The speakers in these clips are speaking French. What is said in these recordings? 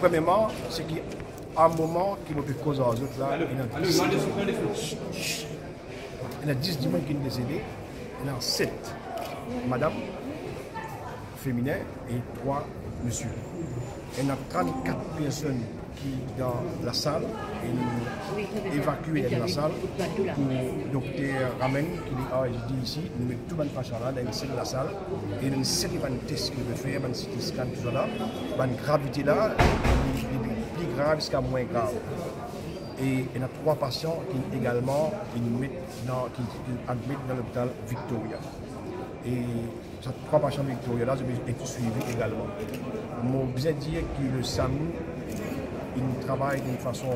Premièrement, c'est qu'à un moment qui me fait cause aux autres, là, il y a 10, il y en a 10 dimanches qui sont décédés, il y en a 7 madame féminin et 3 monsieur. Il y en a 34 personnes qui dans la salle et nous évacuer de la salle pour le docteur Ramen qui est ah, je dis ici, nous mettons tout le patient là dans une salle de la salle et nous savons les tests qu'il veut faire, les CT scan, tout là, la gravité là, plus grave jusqu'à moins grave. Et il y a trois patients qui également qui mettent dans, qui, admettent dans l'hôpital Victoria. Et ces trois patients Victoria là, j'ai été suivi également. Je besoin dire que le SAMU il travaille d'une façon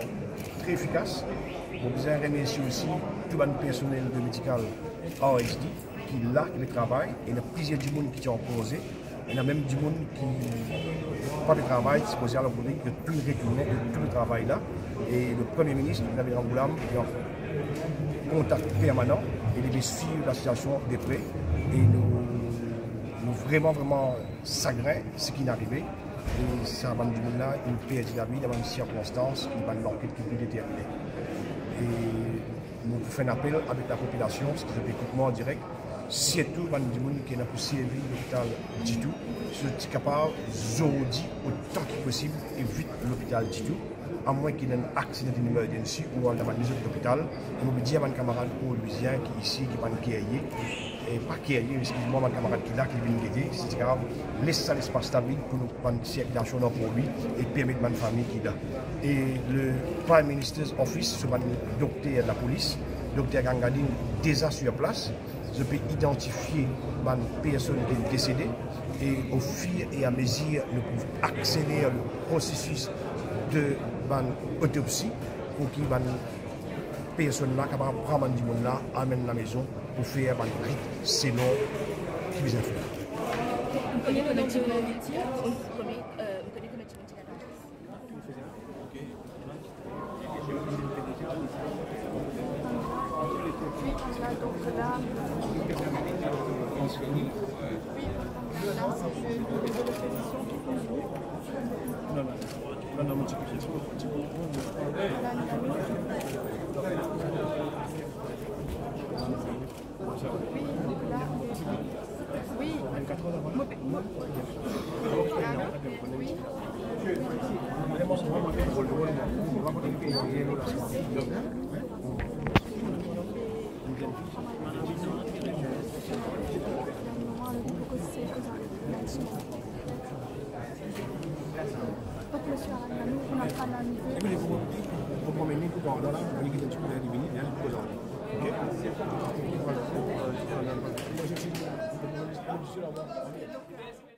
très efficace. Je besoin remercier aussi tout le personnel de médical ASD qui est là, qui travaille. Il y a plusieurs du monde qui sont posé. Il y a même du monde qui n'a pas de travail, c'est posé à la que tout retourner de tout le travail là. Et le Premier ministre, Nabil Ramboulam, est en contact permanent il suivre la situation de près. Et nous, nous vraiment, vraiment sagrés ce qui est arrivé. Et ça va nous là une la vie dans une circonstance qui va qui est déterminée. Et nous faisons un appel avec la population, ce qui est écoutement en direct, surtout dans les gens qui n'ont pas servi l'hôpital du tout, sont capables aujourd'hui autant que possible éviter l'hôpital du tout, à moins qu'il y ait un accident d'emergency ou dans un hôpital. Et nous dire à mes camarades louisiens qui ici, qui vont guérir, et pas qui est, excusez-moi, mon camarade qui est là, qui vient m'aider, c'est grave, laisse ça l'espace stable pour nous prendre une circulation dans pour lui et permettre à ma famille qui est là. Et le Prime Minister's Office, ce docteur de la police, docteur Gangadine, déjà sur place, je peux identifier les personne qui est décédée et au fur et à mesure, nous pouvons accélérer le processus de l'autopsie pour qu'il personne là capable prendre du monde là, amener la maison pour faire un rite selon qui vous a fait. Vous Tenemos un poco de volumen, vamos a ir viendo las cosas. E que può, può convenire più comodo, non gli chiedo di venire nel cosone. Ok?